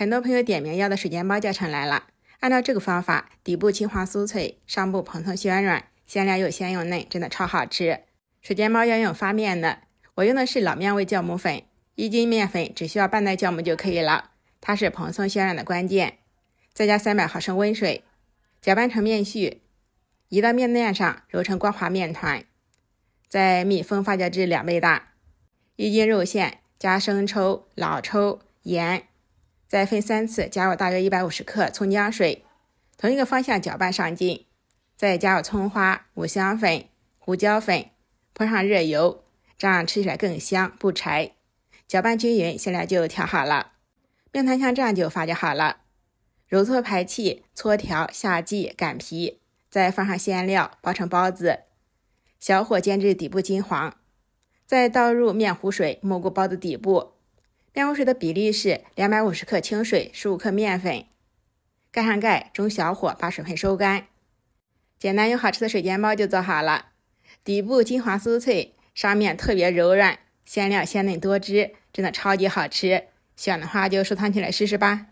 很多朋友点名要的水煎包教程来了。按照这个方法，底部金黄酥脆，上部蓬松暄软，馅料又鲜又嫩，真的超好吃。水煎包要用发面的，我用的是老面味酵母粉，一斤面粉只需要半袋酵母就可以了，它是蓬松暄软的关键。再加三百毫升温水，搅拌成面絮，移到面面上揉成光滑面团，再密封发酵至两倍大。一斤肉馅加生抽、老抽、盐。再分三次加入大约一百五十克葱姜水，同一个方向搅拌上劲，再加入葱花、五香粉、胡椒粉，泼上热油，这样吃起来更香不柴。搅拌均匀，馅料就调好了。面团像这样就发酵好了。揉搓排气，搓条下剂擀皮，再放上馅料包成包子，小火煎至底部金黄，再倒入面糊水没过包子底部。炼乳水的比例是两百五十克清水，十五克面粉。盖上盖，中小火把水分收干。简单又好吃的水煎包就做好了。底部金黄酥脆，上面特别柔软，馅料鲜嫩多汁，真的超级好吃。喜欢的话就收藏起来试试吧。